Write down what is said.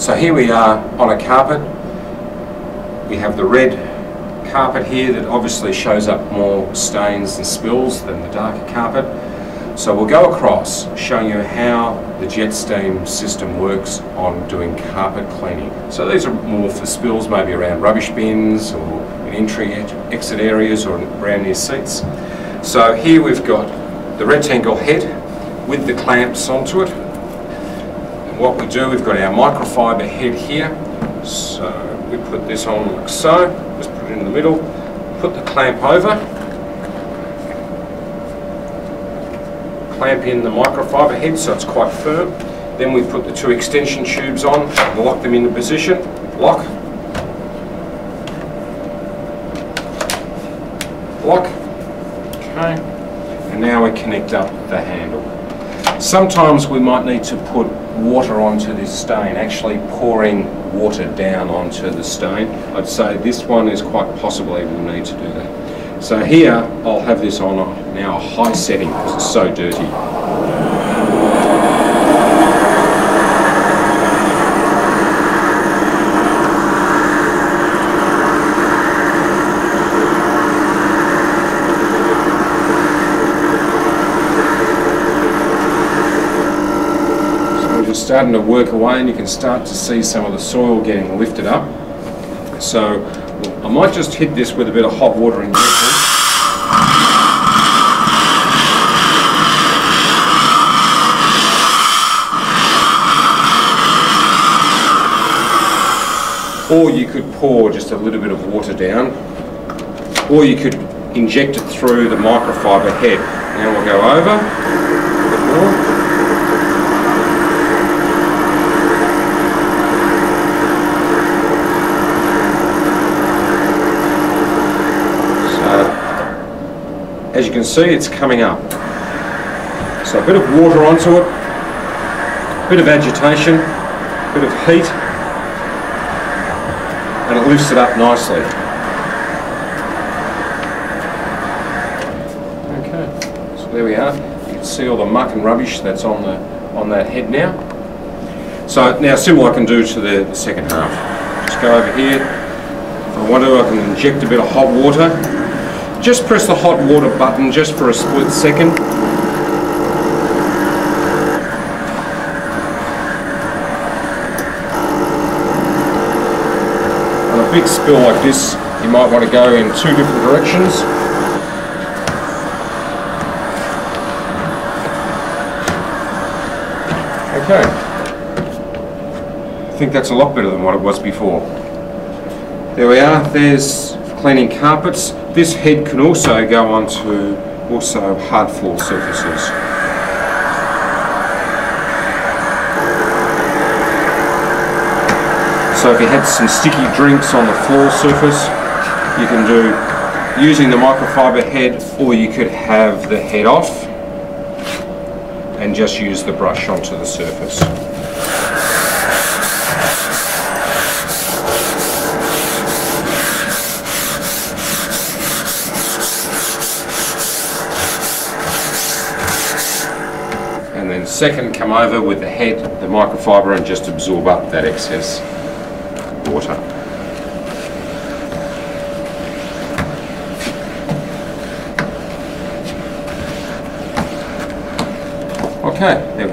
So here we are on a carpet. We have the red carpet here that obviously shows up more stains and spills than the darker carpet. So we'll go across showing you how the jet steam system works on doing carpet cleaning. So these are more for spills maybe around rubbish bins or in entry exit areas or around near seats. So here we've got the rectangle head with the clamps onto it what we do, we've got our microfiber head here. So we put this on like so, just put it in the middle, put the clamp over, clamp in the microfiber head so it's quite firm. Then we put the two extension tubes on, and lock them into position, lock, lock, okay, and now we connect up the handle. Sometimes we might need to put water onto this stain, actually pouring water down onto the stain. I'd say this one is quite possibly we'll need to do that. So here I'll have this on now a high setting because it's so dirty. Starting to work away and you can start to see some of the soil getting lifted up. So I might just hit this with a bit of hot water injection. Or you could pour just a little bit of water down, or you could inject it through the microfiber head. Now we'll go over, as you can see it's coming up. So a bit of water onto it, a bit of agitation, a bit of heat, and it lifts it up nicely. Okay, so there we are. You can see all the muck and rubbish that's on the on that head now. So now similar I can do to the, the second half. Just go over here. If I want to I can inject a bit of hot water just press the hot water button just for a split second. On a big spill like this, you might want to go in two different directions. Okay. I think that's a lot better than what it was before. There we are, there's cleaning carpets. This head can also go onto also hard floor surfaces. So if you had some sticky drinks on the floor surface, you can do using the microfiber head or you could have the head off and just use the brush onto the surface. Second come over with the head, the microfiber and just absorb up that excess water. Okay, there.